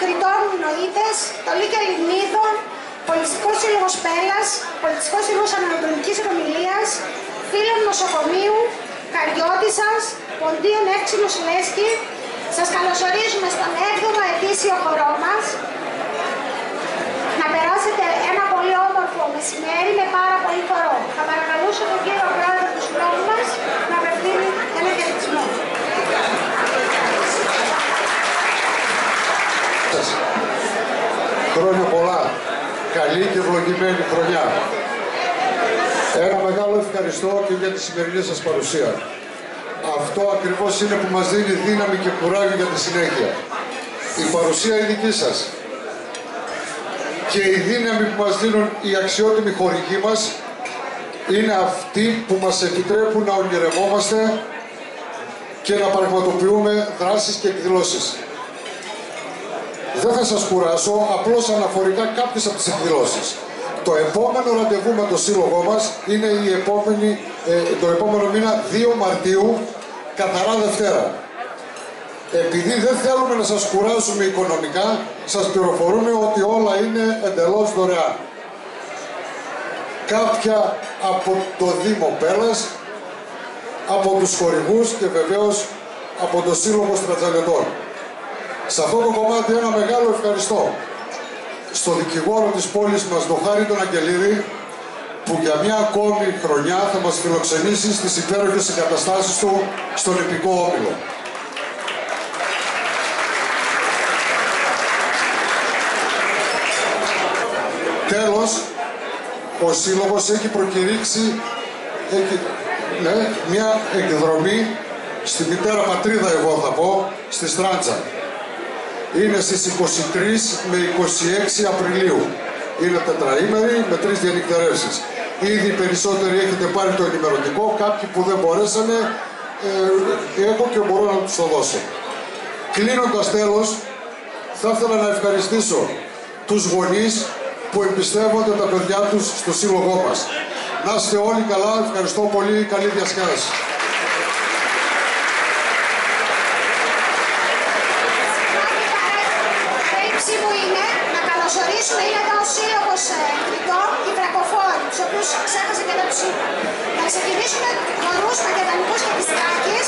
Μινοήτες, το Λύκειο Λιμνίδων, Πολιτιστικός Σύλλογος Πέλλας, Πολιτιστικός Σύλλογος Ανατολικής Ρωμιλίας, Φίλων Νοσοκομείου, Καριώτισσας, Ποντίων Εύξηνος Λέσκη. Σας καλωσορίζουμε στον 7ο ετήσιο χορό μας. Να περάσετε ένα πολύ όμορφο μεσημέρι με πάρα πολύ χορό. Θα παρακαλούσα τον κύριο Πρόεδρο του Συλλόγου μας να απευθύνει ένα χαιρετισμό. Χρόνια πολλά. Καλή και ευλογημένη χρονιά. Ένα μεγάλο ευχαριστώ και για τη σημερινή σας παρουσία. Αυτό ακριβώς είναι που μας δίνει δύναμη και κουράγιο για τη συνέχεια. Η παρουσία είναι δική σας. Και η δύναμη που μας δίνουν οι αξιότιμοι χορηγοί μας είναι αυτοί που μας επιτρέπουν να ονειρευόμαστε και να πραγματοποιούμε δράσεις και εκδηλώσεις. Δεν θα σας κουράσω, απλώς αναφορικά κάποιες από τις εκδηλώσεις. Το επόμενο ραντεβού με το σύλλογό μας είναι η επόμενη, ε, το επόμενο μήνα 2 Μαρτίου, καθαρά Δευτέρα. Επειδή δεν θέλουμε να σας κουράσουμε οικονομικά, σας πληροφορούμε ότι όλα είναι εντελώς δωρεάν. Κάποια από το Δήμο Πέλλας, από τους χορηγούς και βεβαίως από το Σύλλογο Στρατζαλετών. Σε αυτό το κομμάτι ένα μεγάλο ευχαριστώ στο δικηγόρο της πόλης μας, τον Χάρη τον Αγγελίδη, που για μια ακόμη χρονιά θα μας φιλοξενήσει στις υπέροχες εγκαταστάσεις του στον Επικό Όμιλο. Τέλος, ο Σύλλογος έχει προκηρύξει έχει, ναι, μια εκδρομή στη μητέρα πατρίδα εγώ θα πω, στη Στράτζα είναι στις 23 με 26 Απριλίου. Είναι τετραήμερη με τρεις διανυκτερεύσεις. Ήδη περισσότεροι έχετε πάρει το ενημερωτικό, κάποιοι που δεν μπορέσανε, ε, έχω και μπορώ να τους το δώσω. Κλείνοντας τέλος, θα ήθελα να ευχαριστήσω τους γονείς που εμπιστεύονται τα παιδιά τους στο σύλλογό μας. Να είστε όλοι καλά, ευχαριστώ πολύ, καλή διασκέδαση. Είναι εδώ ο Σύλλογος Κριτών, οι Βρακοφόροι, τους οποίους ξέχασα και να τους είπα. Θα ξεκινήσουμε χορού μακεδονικού και πιστάκε